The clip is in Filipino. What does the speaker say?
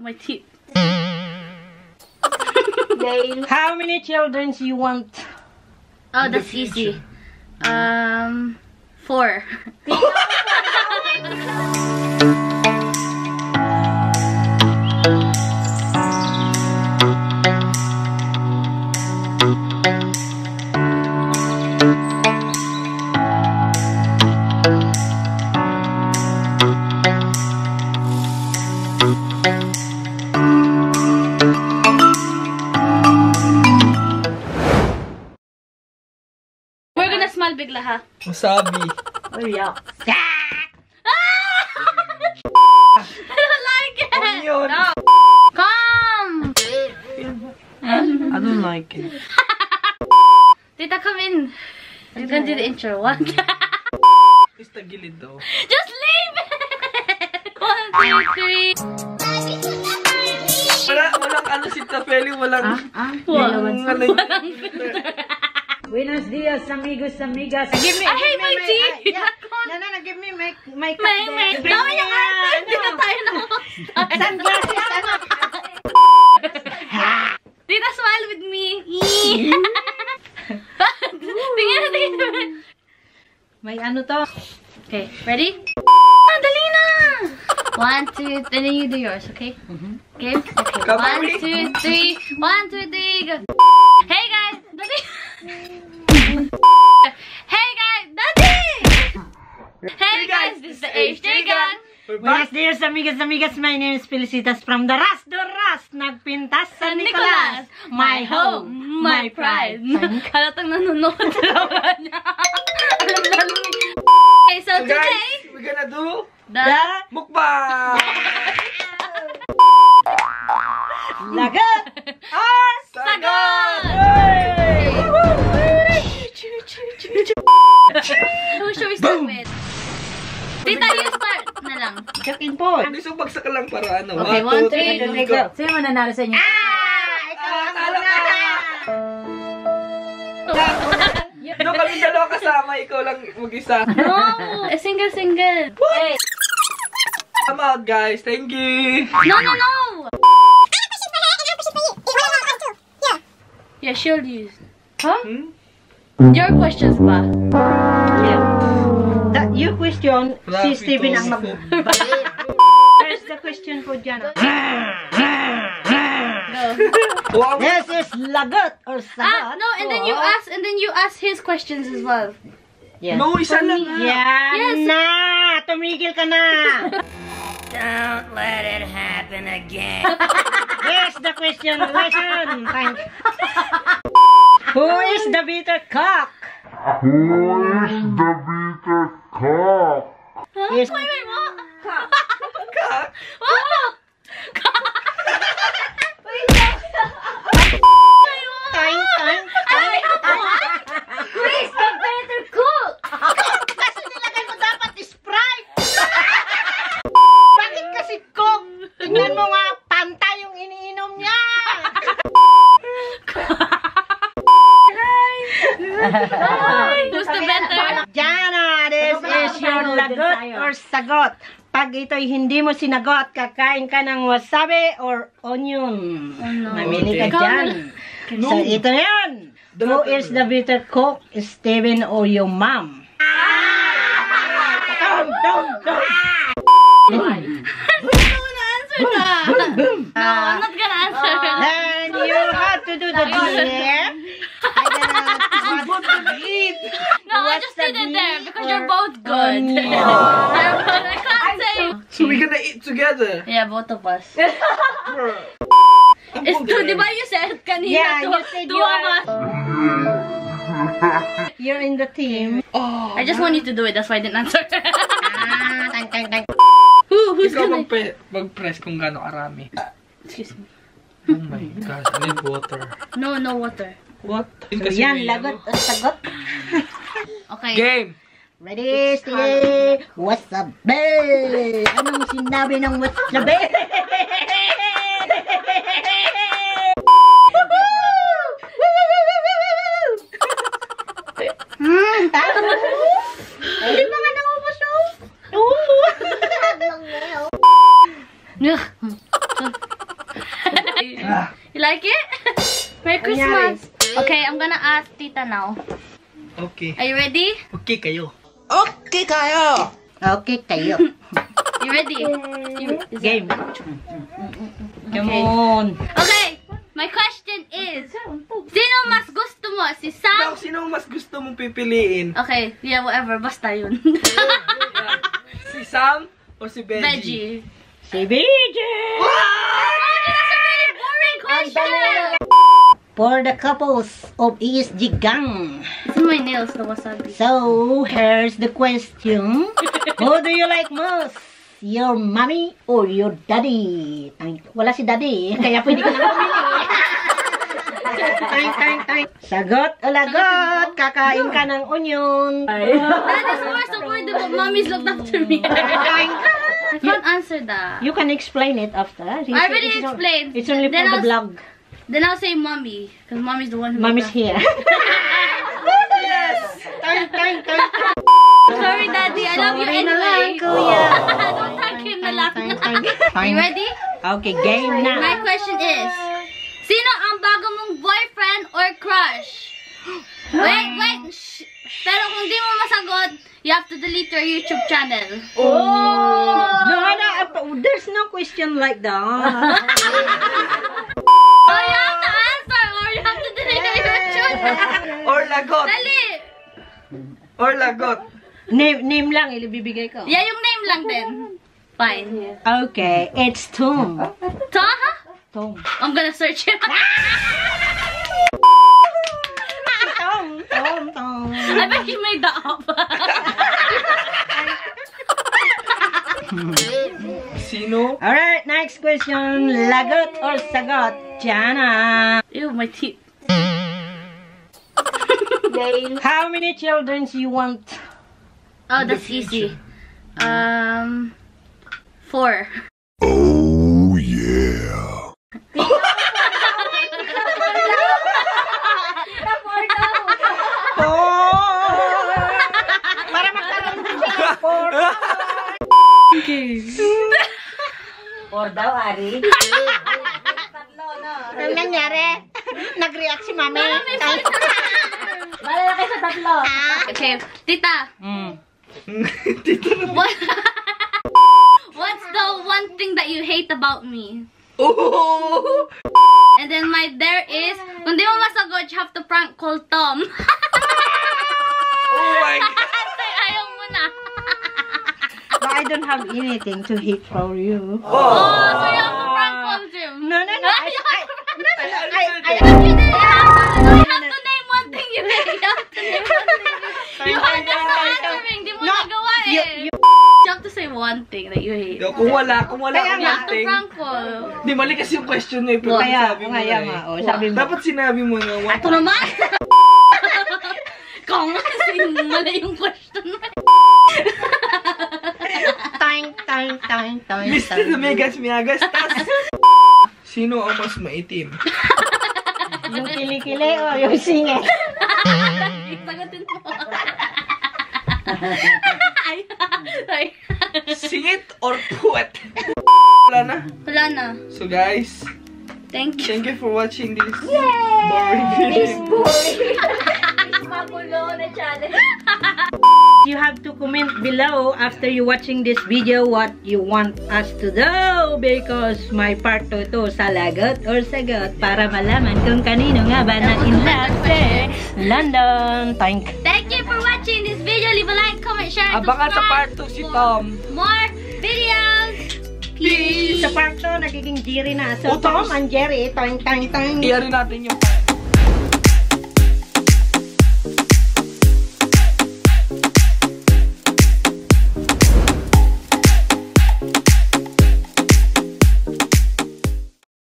My teeth. How many children do you want? Oh, that's easy. Um, four. Smile bigla ha. Wasabi. Oh, yeah. I don't like it. Onion. No. Come. I don't like it. Tita, come in. You can do the intro. One. Is the gilid daw. Just leave it. One, two, three. Wala, walang ano si Tafeli, walang... What? Walang ano yun. Buenos dias, amigos, amigas. Give me, I hate my tea. Yeah. No, no, no, give me my, my cup May, may. Me, yung arte. Hindi na tayo na. Sunglasses, ano? Tita, smile with me. tingin na, tingin na. May ano to? Okay, ready? Ah, dali na! One, two, and then you do yours, okay? Okay? Okay. Come on, One, two, three. One, two, three, go. Hey, guys! Dali! hey, guys! Dali! Hey, guys! This is the HD Gang! We're Buenos dias, amigas, amigas. My name is Felicitas from the Ras do Ras. Nagpintas sa San Nicolas. My home, my pride. Halatang nanonood talaga niya. Alam lalo ni... Okay, so today, we're gonna do the... The mukbang! lagat or Sagot! Start with? Tita, you start na lang. Jakin po. Gusto bagsak ka lang para ano. Okay, one, three, three, go. Sino mananalo sa inyo? Ah, talo ka! No, kami dalawa kasama, ikaw lang mag-isa. No! Eh, single, single. Hey. Come out, guys. Thank you. No, no, no! Yeah, she'll use. Huh? Hmm? Your questions ba? Yeah. You question, si Steven ang mag... There's the question po dyan. Wow. This is lagat or sagat. Ah, no, and then you or- ask, and then you ask his questions as well. Yeah. No, isa lang ah. Yan Yes. na! Tumigil ka na! Don't let it happen again. Here's the question. Listen. Thank Who is the bitter cock? Who is the bitter cock? Is Wait, wait, what? Kak. What? time, time, Ay, what? Who is the better cook? Kasi nilagay mo dapat Sprite. Bakit kasi coke? Tingnan mo nga, panta yung iniinom niya. Ay, Who's the better? Lagot or sagot. Pag ito'y hindi mo sinagot, kakain ka ng wasabi or onion. Mamili ka dyan. No. So, ito na yun. Who is the bitter cook? Steven or your mom? I'm not gonna answer that. No, I'm not gonna answer. Then you have to do the dinner. I gotta eat? No, I just did it there because you're both good. I can't say. So we're gonna eat together. Yeah, both of us. It's true, di ba you said kanina Yeah, two, you said two you of are- us. You're in the team. Oh. I just want you to do it, that's why I didn't answer. Ah, tang, tang, tang. Who? Who's Ikaw gonna... mag- mag-press kung gaano karami. Excuse me. Oh my gosh, I need water. No, no water. What? So, yan, lagot at sagot. Okay. Game! Ready, steady. What's up, babe? Anong sinabi ng what's up, babe? Hmm, Hindi pa nga naubos no? Ugh. you like it? Merry Christmas. Okay, I'm gonna ask Tita now. Okay. Are you ready? Okay kayo. Okay kayo. You ready? You, Game. Come Okay. on. Okay, my question is, sino mas gusto mo? Si Sam? sino ang mas gusto mong pipiliin? Okay, yeah, whatever. Basta yun. Si Sam o si Benji? Veggie. Si BJ. Oh, that's a really boring question! For the couples of ESG gang. It's in my nails, the wasabi. So, here's the question. Who do you like most? Your mommy or your daddy? Ay, wala si daddy, kaya pwede ka na pumili. Tang, tang, tang. Sagot o lagot, kakain ka ng onion. That is more but mommy's looked after me. I can't answer that. You can explain it after. It's, I already it's explained. It's only for Then the I'll- vlog. Then I'll say mommy, because mommy's the one who Mommy's here. Yes! Tang, tang, tang, tang. after- Sorry, daddy. I love you anyway. kuya. Don't thank him na lang. You ready? Okay, game na. My question is, sino ang bago mong boyfriend or crush? Wait, wait. Shh. Pero kung di mo masagot, you have to delete your YouTube channel. No, no, uh, there's no question like that. Oh, you have to answer or you have to delete your YouTube. Or lagot. Dali. Or lagot. name, name lang, ilibibigay ko. Yeah, yung name lang din. Fine. Okay, it's Tom. To, ha? Tom. I'm gonna search it. Tom, Tom, Tom. I bet you made that up. Sino? Alright, next question. Lagot or sagot? Jana. Ew, my teeth. How many children do you want? Oh, that's easy. Um, four. Oh yeah. Four! Para magkaroon ng four. Four daw, Ari. Anong nangyari? Nag-react si mami. Malalaki sa tatlo. Okay, tita. Mm. What? What's the one thing that you hate about me? Oh! And then my there is, kung di mo masagot, you have to prank call Tom. Oh my God! Ayaw mo na. But I don't have anything to hate for you. Oh, so you have to prank call him. No, no, no. I, I, no, no, no. I, I, You didn't have to, you have to name one thing you hate. You have to name one thing. You have to answer me. Hindi mo No, nagawa eh. you, you, You have to say one thing that you hate. Yo, Kung wala, kung wala Kaya kang to thing. prank call. Di mali kasi yung question na. Pero kaya, mo kaya na nga. eh. Oh, sabi mo. Dapat sinabi mo na. Ito naman. Kung kasi mali yung question mo. Tang, tang, tang, tang, Mr. Megas Miagas. Tas. Sino ang mas maitim? Yung kilikili o yung singit? Sagutin mo. Singit or puwet? Wala na. Wala na. So guys, Thank you. thank you for watching this boring video. You have to comment below after you watching this video what you want us to do because my part to to sa lagot or sagot para malaman kung kanino nga ba na in love sa London. Thank Thank you for watching this video. Leave a like, comment, share, and Abangan sa part subscribe 2 si for Tom. More videos. Peace! Sa part 2, nagiging Jerry na. So, Oh, Tom and Jerry, tang, tang, tang. Iyarin natin yung part.